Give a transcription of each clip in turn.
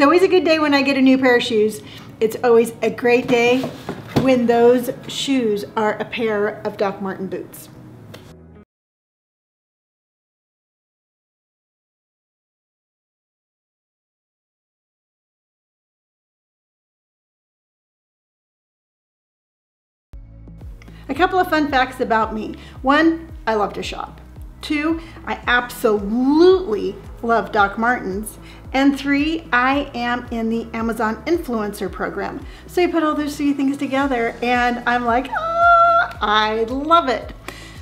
It's always a good day when I get a new pair of shoes. It's always a great day when those shoes are a pair of Doc Marten boots. A couple of fun facts about me. One, I love to shop. Two, I absolutely love Doc Martens. And three, I am in the Amazon Influencer Program. So you put all those three things together and I'm like, ah, I love it.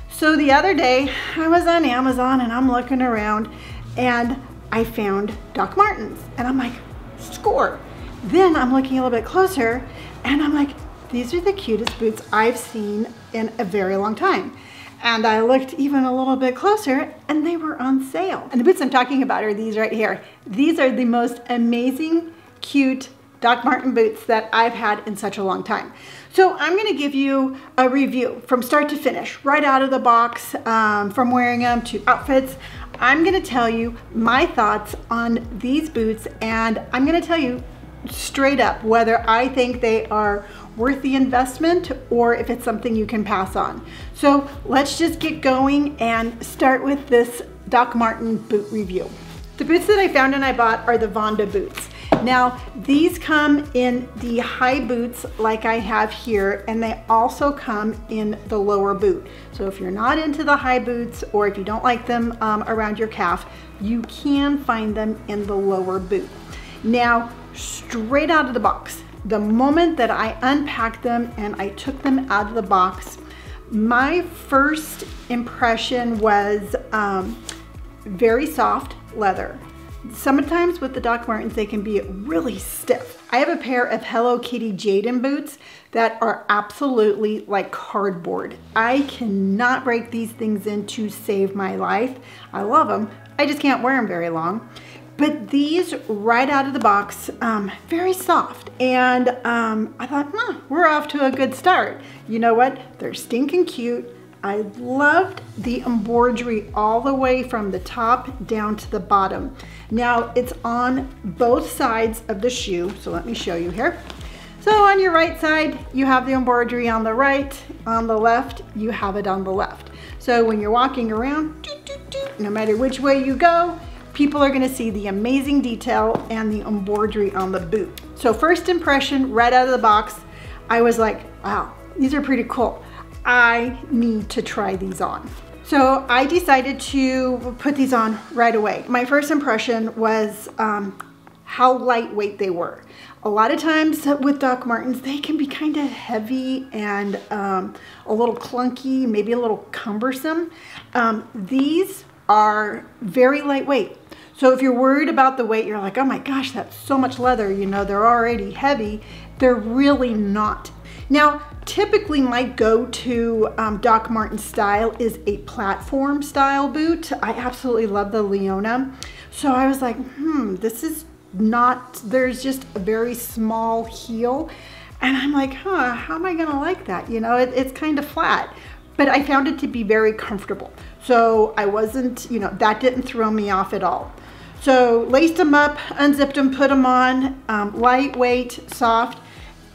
So the other day I was on Amazon and I'm looking around and I found Doc Martens and I'm like, score. Then I'm looking a little bit closer and I'm like, these are the cutest boots I've seen in a very long time. And I looked even a little bit closer and they were on sale. And the boots I'm talking about are these right here. These are the most amazing, cute Doc Marten boots that I've had in such a long time. So I'm gonna give you a review from start to finish, right out of the box, um, from wearing them to outfits. I'm gonna tell you my thoughts on these boots and I'm gonna tell you straight up whether I think they are worth the investment or if it's something you can pass on. So let's just get going and start with this Doc Marten boot review. The boots that I found and I bought are the Vonda boots. Now, these come in the high boots like I have here, and they also come in the lower boot. So if you're not into the high boots, or if you don't like them um, around your calf, you can find them in the lower boot. Now, straight out of the box, the moment that I unpacked them and I took them out of the box, my first impression was um, very soft leather. Sometimes with the Doc Martens, they can be really stiff. I have a pair of Hello Kitty Jadon boots that are absolutely like cardboard. I cannot break these things in to save my life. I love them. I just can't wear them very long. But these right out of the box, um, very soft. And um, I thought, huh, we're off to a good start. You know what? They're stinking cute. I loved the embroidery all the way from the top down to the bottom. Now it's on both sides of the shoe. So let me show you here. So on your right side, you have the embroidery on the right. On the left, you have it on the left. So when you're walking around, no matter which way you go, people are gonna see the amazing detail and the embroidery on the boot. So first impression, right out of the box, I was like, wow, these are pretty cool. I need to try these on. So I decided to put these on right away. My first impression was um, how lightweight they were. A lot of times with Doc Martens, they can be kind of heavy and um, a little clunky, maybe a little cumbersome. Um, these are very lightweight. So if you're worried about the weight, you're like, oh my gosh, that's so much leather, you know, they're already heavy. They're really not. Now, typically my go-to um, Doc Marten style is a platform style boot. I absolutely love the Leona. So I was like, hmm, this is not, there's just a very small heel. And I'm like, huh, how am I gonna like that? You know, it, it's kind of flat, but I found it to be very comfortable. So I wasn't, you know, that didn't throw me off at all. So laced them up, unzipped them, put them on, um, lightweight, soft.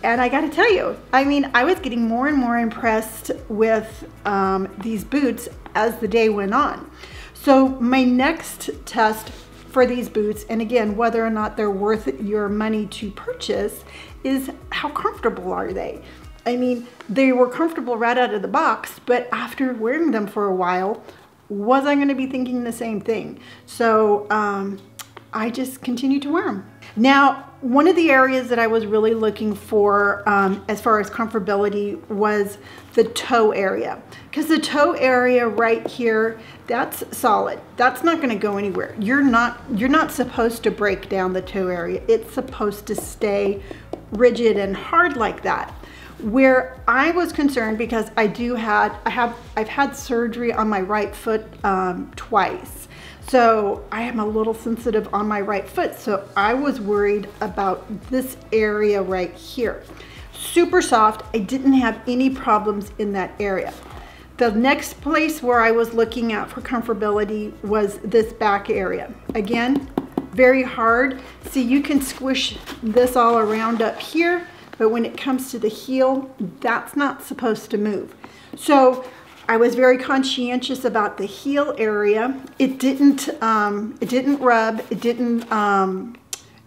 And I gotta tell you, I mean, I was getting more and more impressed with um, these boots as the day went on. So my next test for these boots, and again, whether or not they're worth your money to purchase, is how comfortable are they? I mean, they were comfortable right out of the box, but after wearing them for a while, was I going to be thinking the same thing? So um, I just continued to wear them. Now, one of the areas that I was really looking for um, as far as comfortability was the toe area. Because the toe area right here, that's solid. That's not gonna go anywhere. You're not, you're not supposed to break down the toe area. It's supposed to stay rigid and hard like that where I was concerned because I do had I have I've had surgery on my right foot um, twice. So I am a little sensitive on my right foot so I was worried about this area right here. Super soft. I didn't have any problems in that area. The next place where I was looking at for comfortability was this back area. Again very hard. See, you can squish this all around up here, but when it comes to the heel, that's not supposed to move. So I was very conscientious about the heel area. It didn't, um, it didn't rub, it didn't, um,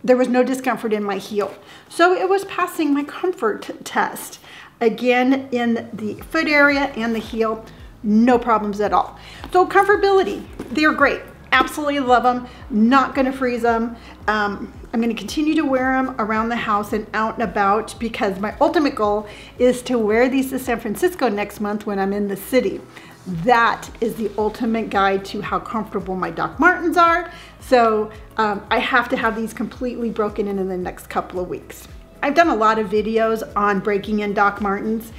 there was no discomfort in my heel. So it was passing my comfort test. Again, in the foot area and the heel, no problems at all. So comfortability, they're great. Absolutely love them. Not gonna freeze them. Um, I'm gonna continue to wear them around the house and out and about because my ultimate goal is to wear these to San Francisco next month when I'm in the city. That is the ultimate guide to how comfortable my Doc Martens are. So um, I have to have these completely broken in in the next couple of weeks. I've done a lot of videos on breaking in Doc Martens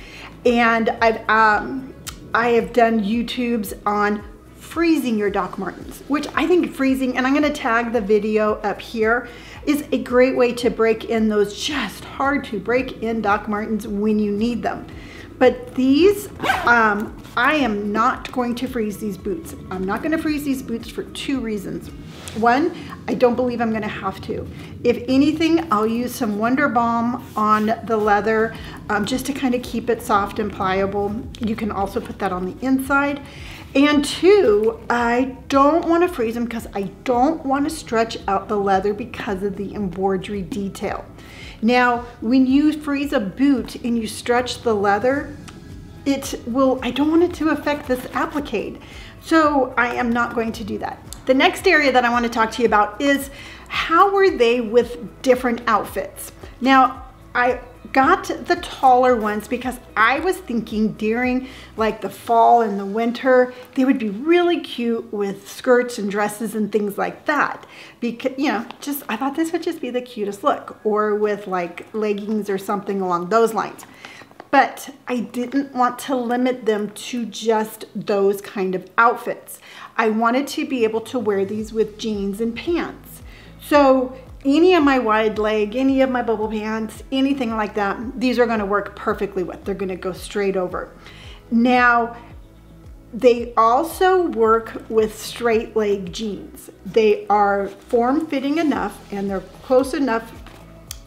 and I've um, I have done YouTubes on freezing your Doc Martens, which I think freezing, and I'm gonna tag the video up here, is a great way to break in those just hard to break in Doc Martens when you need them. But these, um, I am not going to freeze these boots. I'm not gonna freeze these boots for two reasons. One, I don't believe I'm gonna have to. If anything, I'll use some Wonder Balm on the leather um, just to kind of keep it soft and pliable. You can also put that on the inside. And two, I don't want to freeze them because I don't want to stretch out the leather because of the embroidery detail. Now, when you freeze a boot and you stretch the leather, it will, I don't want it to affect this applique. So I am not going to do that. The next area that I want to talk to you about is how were they with different outfits? Now, I got the taller ones because I was thinking during like the fall and the winter, they would be really cute with skirts and dresses and things like that. Because, you know, just, I thought this would just be the cutest look or with like leggings or something along those lines. But I didn't want to limit them to just those kind of outfits. I wanted to be able to wear these with jeans and pants. So any of my wide leg, any of my bubble pants, anything like that, these are gonna work perfectly with. They're gonna go straight over. Now, they also work with straight leg jeans. They are form fitting enough and they're close enough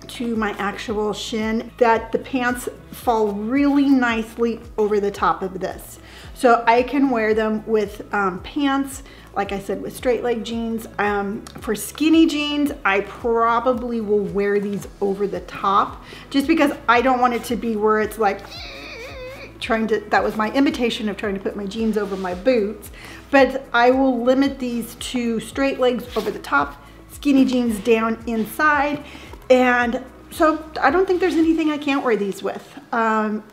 to my actual shin that the pants fall really nicely over the top of this. So I can wear them with um, pants, like I said, with straight leg jeans. Um, for skinny jeans, I probably will wear these over the top just because I don't want it to be where it's like trying to, that was my imitation of trying to put my jeans over my boots. But I will limit these to straight legs over the top, skinny jeans down inside. And so I don't think there's anything I can't wear these with. Um,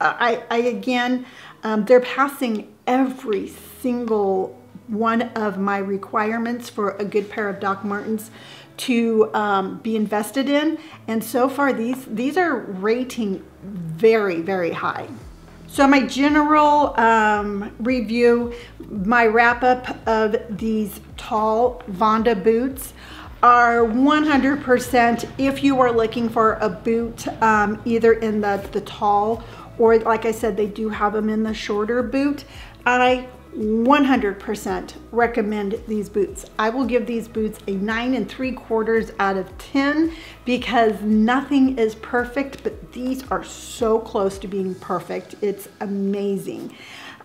I, I, again, um, they're passing every single one of my requirements for a good pair of Doc Martens to um, be invested in. And so far, these, these are rating very, very high. So my general um, review, my wrap up of these tall Vonda boots are 100% if you are looking for a boot um, either in the, the tall or like I said, they do have them in the shorter boot. I 100% recommend these boots. I will give these boots a nine and three quarters out of 10 because nothing is perfect, but these are so close to being perfect. It's amazing.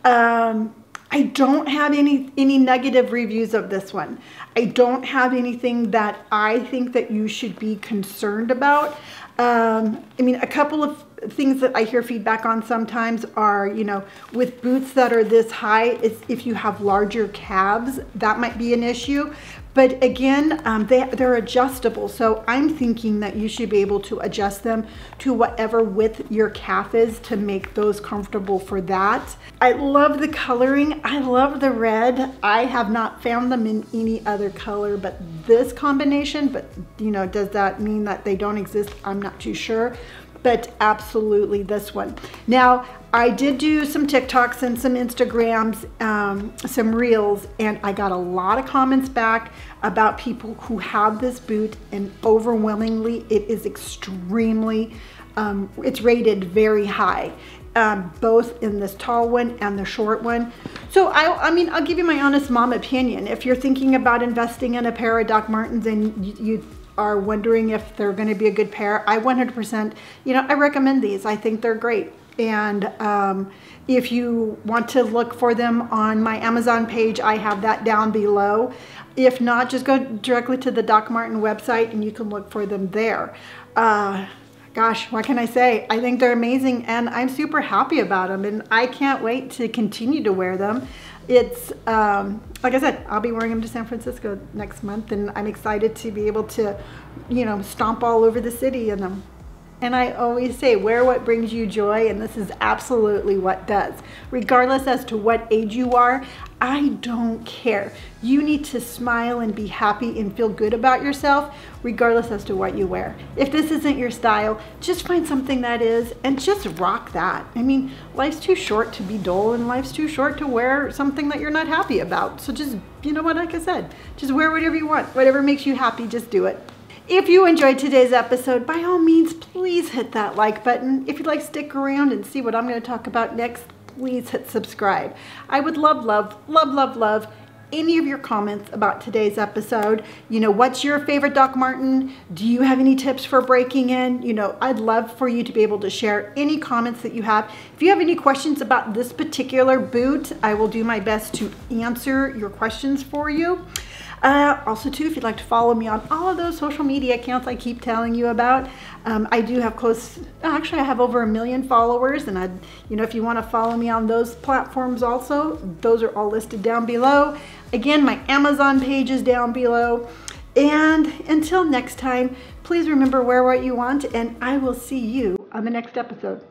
Um, I don't have any, any negative reviews of this one. I don't have anything that I think that you should be concerned about. Um, I mean, a couple of things that I hear feedback on sometimes are, you know, with boots that are this high, if you have larger calves, that might be an issue. But again, um, they, they're adjustable. So I'm thinking that you should be able to adjust them to whatever width your calf is to make those comfortable for that. I love the coloring. I love the red. I have not found them in any other color but this combination. But, you know, does that mean that they don't exist? I'm not too sure but absolutely this one. Now, I did do some TikToks and some Instagrams, um, some reels, and I got a lot of comments back about people who have this boot and overwhelmingly it is extremely, um, it's rated very high. um, both in this tall one and the short one. So I, I mean, I'll give you my honest mom opinion. If you're thinking about investing in a pair of Doc Martens and you, you are wondering if they're going to be a good pair, I 100%, you know, I recommend these. I think they're great. And um, if you want to look for them on my Amazon page, I have that down below. If not, just go directly to the Doc Marten website and you can look for them there. Uh, gosh, what can I say? I think they're amazing and I'm super happy about them and I can't wait to continue to wear them. It's, um, like I said, I'll be wearing them to San Francisco next month and I'm excited to be able to, you know, stomp all over the city in them. And I always say, wear what brings you joy, and this is absolutely what does. Regardless as to what age you are, I don't care. You need to smile and be happy and feel good about yourself, regardless as to what you wear. If this isn't your style, just find something that is and just rock that. I mean, life's too short to be dull, and life's too short to wear something that you're not happy about. So just, you know what, like I said, just wear whatever you want. Whatever makes you happy, just do it. If you enjoyed today's episode, by all means, please hit that like button. If you'd like to stick around and see what I'm going to talk about next, please hit subscribe. I would love, love, love, love, love any of your comments about today's episode. You know, what's your favorite Doc Marten? Do you have any tips for breaking in? You know, I'd love for you to be able to share any comments that you have. If you have any questions about this particular boot, I will do my best to answer your questions for you. Uh, also, too, if you'd like to follow me on all of those social media accounts I keep telling you about, um, I do have close. Actually, I have over a million followers, and I, you know, if you want to follow me on those platforms, also, those are all listed down below. Again, my Amazon page is down below. And until next time, please remember wear what you want, and I will see you on the next episode.